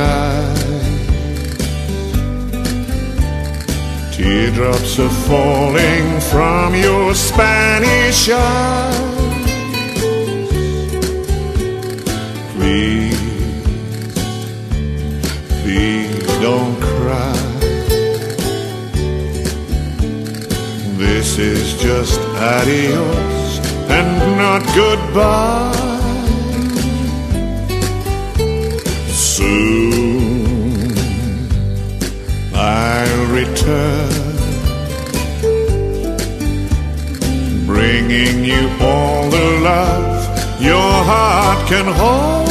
sky. Teardrops are falling from your Spanish eyes. Please, please don't cry. This is just adios and not goodbye. Bringing you all the love your heart can hold.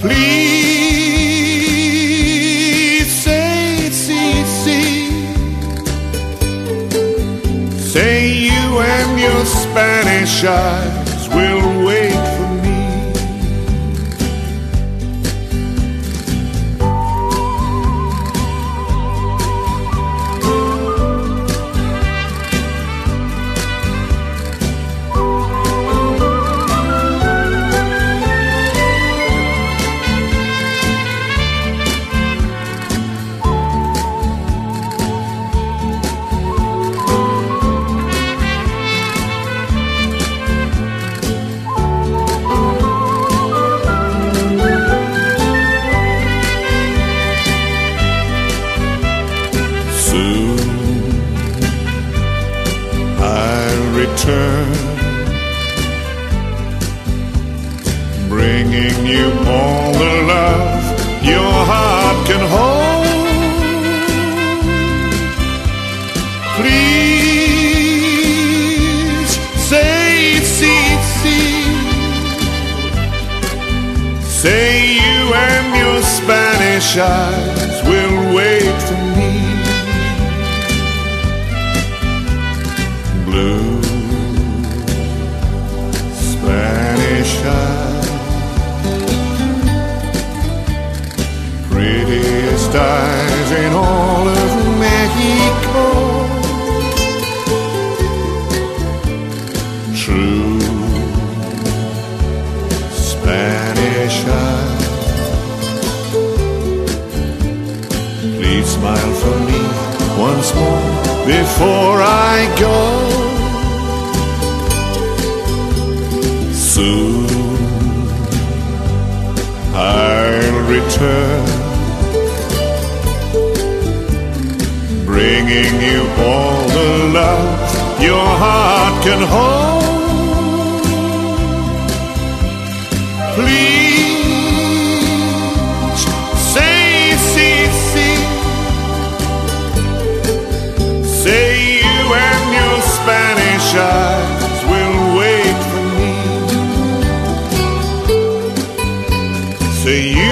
Please say, see, see, say you and your Spanish eyes will wait return, bringing you all the love your heart can hold. Please say, see, see, say you and your Spanish eyes will wait for me. blue eyes in all of Mexico. True Spanish eyes, please smile for me once more before I go. Soon I'll return, bringing you all the love your heart can hold. Please say, see, see. Say you and your Spanish eyes will wait for me. Say you.